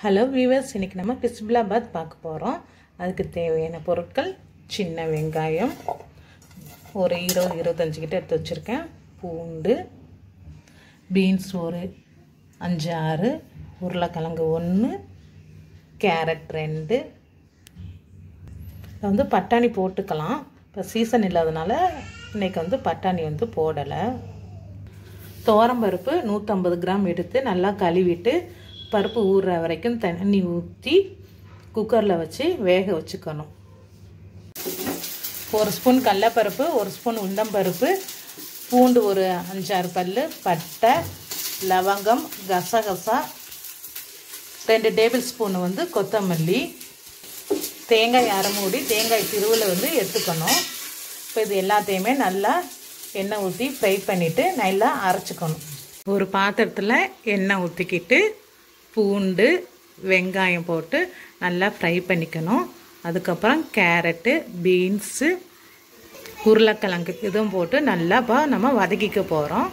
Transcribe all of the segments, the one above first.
Hello viewers இன்றைக்கி நம்ம பிஸ்பிலாபாத் பார்க்க போகிறோம் அதுக்கு தேவையான பொருட்கள் சின்ன வெங்காயம் ஒரு இருபது இருபத்தஞ்சி கிட்ட எடுத்து வச்சுருக்கேன். பூண்டு பீன்ஸ் ஒரு அஞ்சு ஆறு உருளைக்கிழங்கு ஒன்று கேரட் ரெண்டு. வந்து பட்டாணி போட்டுக்கலாம். இப்போ சீசன் இல்லாதனால இன்றைக்கி வந்து பட்டாணி வந்து போடலை. துவரம்பருப்பு நூற்றம்பது கிராம் எடுத்து நல்லா கழுவிட்டு பருப்பு ஊறுற வரைக்கும் தண்ணி ஊற்றி குக்கரில் வச்சு வேக வச்சுக்கணும். ஒரு ஸ்பூன் கடலப்பருப்பு ஒரு ஸ்பூன் உண்டம்பருப்பு பூண்டு ஒரு அஞ்சாறு பல் பட்டை லவங்கம் கசகசா ரெண்டு டேபிள் ஸ்பூன் வந்து கொத்தமல்லி தேங்காய் அரை மூடி தேங்காய் திருவில் வந்து எடுத்துக்கணும். இப்போ இது எல்லாத்தையுமே நல்லா எண்ணெய் ஊற்றி ஃப்ரை பண்ணிவிட்டு நல்லா அரைச்சிக்கணும். ஒரு பாத்திரத்தில் எண்ணெய் ஊற்றிக்கிட்டு பூண்டு வெங்காயம் போட்டு நல்லா ஃப்ரை பண்ணிக்கணும். அதுக்கப்புறம் கேரட்டு பீன்ஸு உருளைக்கிழங்கு இதுவும் போட்டு நல்லா இப்போ நம்ம வதக்கிக்க போகிறோம்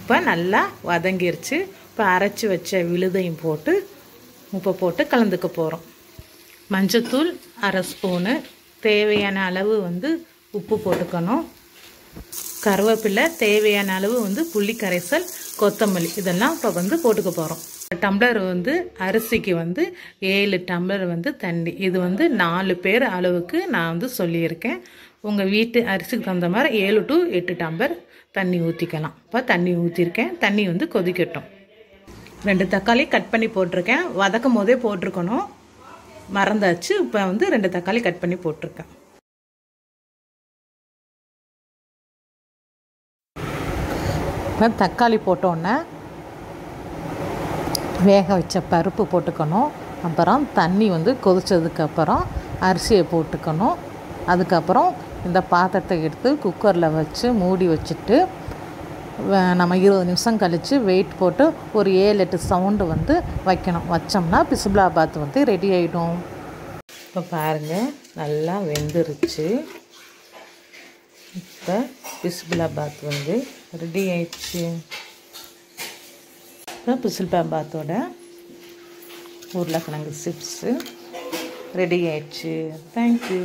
இப்போ நல்லா வதங்கிருச்சு. இப்போ அரைச்சி வச்ச விழுதையும் போட்டு உப்பை போட்டு கலந்துக்க போகிறோம் மஞ்சத்தூள் அரை ஸ்பூனு. தேவையான அளவு வந்து உப்பு போட்டுக்கணும். கருவேப்பிலை தேவையான அளவு வந்து புளி கரைசல் கொத்தமல்லி இதெல்லாம் இப்போ வந்து போட்டுக்க போகிறோம் டம்ளர் வந்து அரிசிக்கு வந்து ஏழு டம்ளர் வந்து தண்ணி. இது வந்து நாலு பேர் அளவுக்கு நான் வந்து சொல்லியிருக்கேன். உங்கள் வீட்டு அரிசிக்கு தகுந்த மாதிரி ஏழு டு எட்டு டம்ளர் தண்ணி ஊற்றிக்கலாம் இப்போ தண்ணி ஊற்றிருக்கேன் தண்ணி வந்து கொதிக்கட்டும். ரெண்டு தக்காளி கட் பண்ணி போட்டிருக்கேன். வதக்கும் போதே போட்டிருக்கணும். மறந்தாச்சு. இப்போ வந்து ரெண்டு தக்காளி கட் பண்ணி போட்டிருக்கேன். இப்போ தக்காளி போட்டோன்னே வேக வச்ச பருப்பு போட்டுக்கணும். அப்புறம் தண்ணி வந்து கொதித்ததுக்கப்புறம் அரிசியை போட்டுக்கணும். அதுக்கப்புறம் இந்த பாத்திரத்தை எடுத்து குக்கரில் வச்சு மூடி வச்சுட்டு நம்ம இருபது நிமிஷம் கழித்து வெயிட் போட்டு ஒரு ஏழு எட்டு சவுண்டு வந்து வைக்கணும். வச்சோம்னா பிசுபிலாபாத் வந்து ரெடி ஆகிடும் இப்போ பாருங்கள் நல்லா வெந்துருச்சு. இப்போ பிசுபிலாபாத் வந்து ரெடி ஆயிடுச்சு. புசில் பாம்பாத்தோட உருளைக்கிழங்கு சிப்ஸு. ரெடி ஆயிடுச்சு. தேங்க்யூ